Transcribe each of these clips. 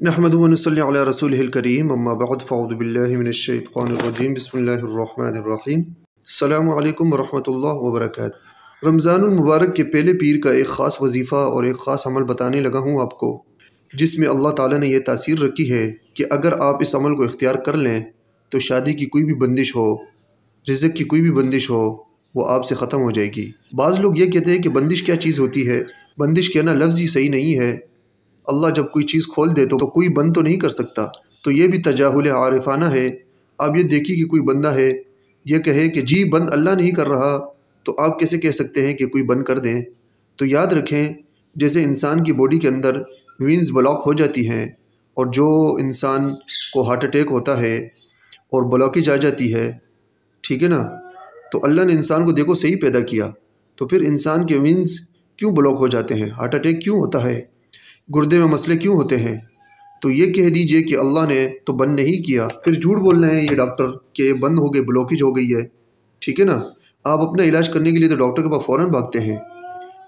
नहमदनसली रसूल करीम अम्माबाद फ़ाउदबिल्लिमिनशैतरजीम बसमीम अल्लाम वरहमतुल्लाह वबरक रमज़ानमबारक के पहले पीर का एक ख़ास वजीफ़ा और एक ख़ास अमल बताने लगा हूँ आपको जिसमें अल्लाह ताला ने यह तासीर रखी है कि अगर आप इस अमल को इख्तियार कर लें तो शादी की कोई भी बंदिश हो रिज़क की कोई भी बंदिश हो वो आपसे ख़त्म हो जाएगी बाज़ लोग ये कहते हैं कि बंदिश क्या चीज़ होती है बंदिश कहना लफ्ज़ ही सही नहीं है अल्लाह जब कोई चीज़ खोल दे तो, तो कोई बंद तो नहीं कर सकता। तो ये भी तजाहुल आरिफाना है। आप ये देखिए कि कोई बंदा है ये कहे कि जी बंद अल्लाह नहीं कर रहा। तो आप कैसे कह सकते हैं कि कोई बंद कर दें? तो याद रखें जैसे इंसान की बॉडी के अंदर वीन्स ब्लॉक हो जाती हैं और जो इंसान को हार्ट अटैक होता है और ब्लॉकेज आ जाती है ठीक है ना? तो अल्लाह ने इंसान को देखो सही पैदा किया। तो फिर इंसान के वीन्स क्यों ब्लॉक हो जाते हैं? हार्ट अटैक क्यों होता है? गुर्दे में मसले क्यों होते हैं? तो ये कह दीजिए कि अल्लाह ने तो बंद नहीं किया। फिर झूठ बोल रहे हैं ये डॉक्टर कि ये बंद हो गए ब्लॉकेज हो गई है। ठीक है ना? आप अपना इलाज करने के लिए तो डॉक्टर के पास फ़ौरन भागते हैं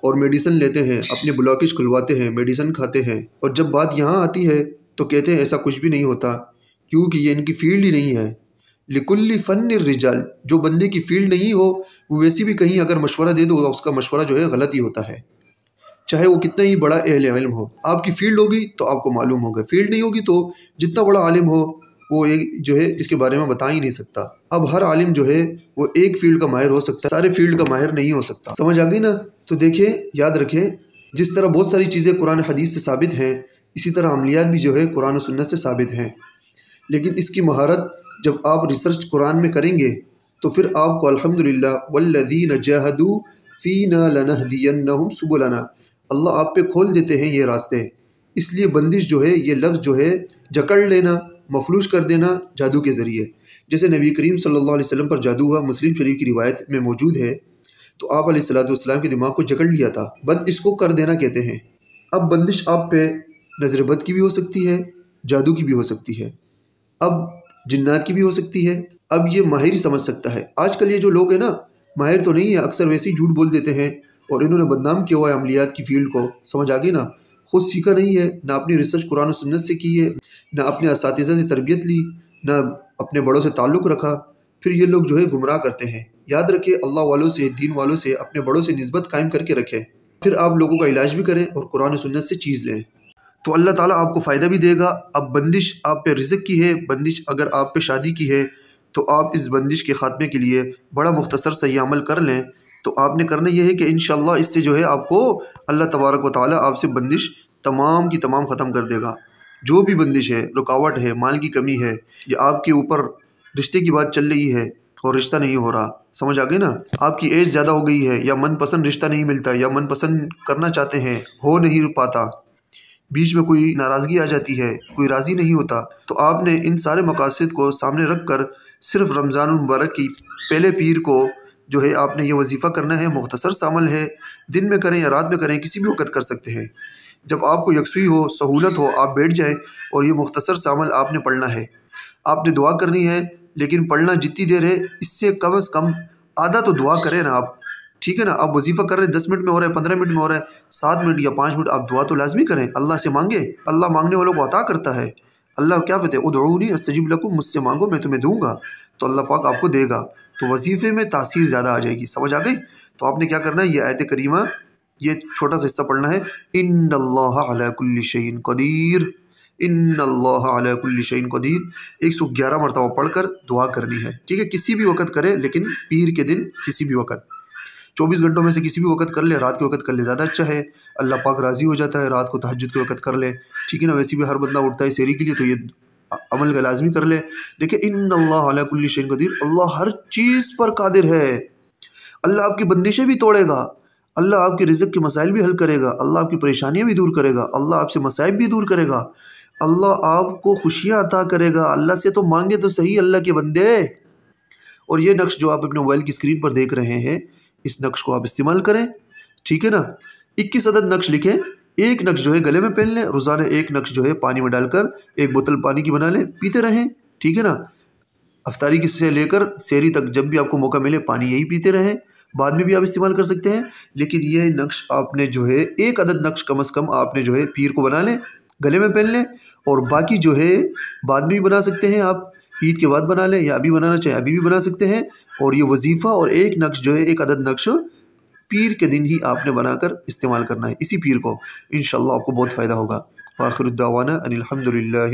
और मेडिसिन लेते हैं, अपने ब्लॉकेज खुलवाते हैं, मेडिसिन खाते हैं और जब बात यहाँ आती है तो कहते हैं ऐसा कुछ भी नहीं होता, क्योंकि ये इनकी फ़ील्ड ही नहीं है। लिकुल्ली फ़न रिजाल, जो बंदे की फ़ील्ड नहीं हो वैसे भी कहीं अगर मशवरा दे दो, उसका मशवरा जो है गलत ही होता है। चाहे वो कितना ही बड़ा अहल इल्म हो। आपकी फ़ील्ड होगी तो आपको मालूम होगा। फ़ील्ड नहीं होगी तो जितना बड़ा आलिम हो, वो एक जो है इसके बारे में बता ही नहीं सकता। अब हर आलिम जो है, वो एक फ़ील्ड का माहिर हो सकता है। सारे फ़ील्ड का माहिर नहीं हो सकता। समझ आ गई ना? तो देखें, याद रखें, जिस तरह बहुत सारी चीज़ें कुरान हदीस से साबित हैं, इसी तरह अमलियात भी जो है कुरान सुन्नत से साबित हैं। लेकिन इसकी महारत जब आप रिसर्च कुरान में करेंगे तो फिर आपको अल्हम्दुलिल्लाह वल्लदीन जहदू फ़ीना लनहदियन्नहुम सुबुलना। अल्लाह आप पे खोल देते हैं ये रास्ते। इसलिए बंदिश जो है, ये लफ्ज़ जो है, जकड़ लेना मफलूज कर देना जादू के ज़रिए। जैसे नबी करीम सल्लल्लाहु अलैहि वसल्लम पर जादू हुआ, मुस्लिम शरीफ की रिवायत में मौजूद है तो आप सलाम के दिमाग को जकड़ लिया था। बंद इसको कर देना कहते हैं। अब बंदिश आप पे नज़र बद की भी हो सकती है, जादू की भी हो सकती है। अब जिन्नात की भी हो सकती है। अब ये माहिर समझ सकता है। आजकल ये जो लोग हैं ना, माहिर तो नहीं है, अक्सर वैसे ही झूठ बोल देते हैं। और इन्होंने बदनाम किया हुआ है अमलियात की फ़ील्ड को। समझ आ गई ना? खुद सीखा नहीं है, ना अपनी रिसर्च कुरान सुन्नत से की है, ना अपने इस से तरबियत ली, ना अपने बड़ों से ताल्लुक़ रखा। फिर ये लोग जो है गुमराह करते हैं। याद रखें अल्लाह वालों से, दीन वालों से अपने बड़ों से नस्बत कायम करके रखें। फिर आप लोगों का इलाज भी करें और कुरान सुन्नत से चीज़ लें। तो अल्लाह ताला आपको फ़ायदा भी देगा। अब बंदिश आप पे रिज़क की है, बंदिश अगर आप पे शादी की है तो आप इस बंदिश के ख़ात्मे के लिए बड़ा मुख्तसर से ये अमल कर लें। तो आपने करना यह है कि इन इससे जो है आपको अल्लाह तबारक व ताली आपसे बंदिश तमाम की तमाम ख़त्म कर देगा। जो भी बंदिश है, रुकावट है, माल की कमी है, या आपके ऊपर रिश्ते की बात चल रही है और रिश्ता नहीं हो रहा। समझ आ गई ना? आपकी एज ज़्यादा हो गई है या मनपसंद रिश्ता नहीं मिलता या मनपसंद करना चाहते हैं, हो नहीं पाता। बीच में कोई नाराज़गी आ जाती है, कोई राज़ी नहीं होता। तो आपने इन सारे मकासद को सामने रख कर सिर्फ़ रमज़ान मुबारक की पहले पीर को जो है आपने ये वजीफ़ा करना है, मुख्तसर शामिल है, दिन में करें या रात में करें, किसी भी वक्त कर सकते हैं। जब आपको यकसुई हो, सहूलत हो, आप बैठ जाएँ और ये मुख्तसर शामिल आपने पढ़ना है। आपने दुआ करनी है, लेकिन पढ़ना जितनी देर है, इससे कम अज़ कम आधा तो दुआ करें ना आप। ठीक है ना? आप वजीफ़ा कर रहे हैं, दस मिनट में हो रहा है, पंद्रह मिनट में हो रहा है, सात मिनट या पाँच मिनट आप दुआ तो लाजमी करें। अल्लाह से मांगे, अल्लाह मांगने वालों को अता करता है। अल्लाह क्या कहते हैं? उदरूनी अस्तजीब लकुम, मुझसे मांगो, मैं तुम्हें दूँगा। तो अल्लाह पाक आपको देगा। तो वजीफ़े में तासीर ज़्यादा आ जाएगी। समझ आ गई? तो आपने क्या करना है? ये आयत करीमा, ये छोटा सा हिस्सा पढ़ना है। इन अल्लाकुल्लिशन कदीर। इन अल्लाकुल्लिशन कदीर। एक सौ ग्यारह मरतबा पढ़ कर दुआ करनी है। ठीक है? किसी भी वक्त करें, लेकिन पीर के दिन किसी भी वक्त। चौबीस घंटों में से किसी भी वक्त कर ले, रात के वक्त कर ले, ज़्यादा अच्छा है। अल्लाह पाक राज़ी हो जाता है, रात को तहजद के वक्त कर ले। ठीक है ना? वैसे भी हर बंदा उठता है शेरी के लिए तो ये अमल का लाजमी कर ले। देखिए इन अल्लाह कदीर, अल्लाह हर चीज़ पर कादिर है। अल्लाह आपकी बंदिशें भी तोड़ेगा। अल्लाह आपके रिज़क के मसाइल भी हल करेगा। अल्लाह आपकी परेशानियाँ भी दूर करेगा। अल्लाह आपसे मसाइब भी दूर करेगा। अल्लाह आपको खुशियाँ अता करेगा। अल्लाह से तो मांगे तो सही, अल्लाह के बंदे। और ये नक्श जो आप अपने मोबाइल की स्क्रीन पर देख रहे हैं, इस नक्श को आप इस्तेमाल करें। ठीक है ना? इक्कीस अदद नक्श लिखें। एक नक्श जो है गले में पहन लें, रोज़ाना एक नक्श जो है पानी में डालकर एक बोतल पानी की बना लें, पीते रहें, ठीक है ना? अफ्तारी की से लेकर शहरी तक जब भी आपको मौका मिले, पानी यही पीते रहें, बाद में भी आप इस्तेमाल कर सकते हैं, लेकिन ये नक्श आपने जो है, एक अदद नक्श कम अज़ कम आपने जो है पीर को बना लें, गले में पहन लें, और बाकी जो है, बाद में भी बना सकते हैं आप, ईद के बाद बना लें या अभी बनाना चाहें, अभी भी बना सकते हैं, और ये वजीफ़ा और एक नक्श जो है, एक अदद नक्श पीर के दिन ही आपने बनाकर इस्तेमाल करना है। इसी पीर को इन आपको बहुत फ़ायदा होगा। आखिर दावाना अनिलहमदिल्ला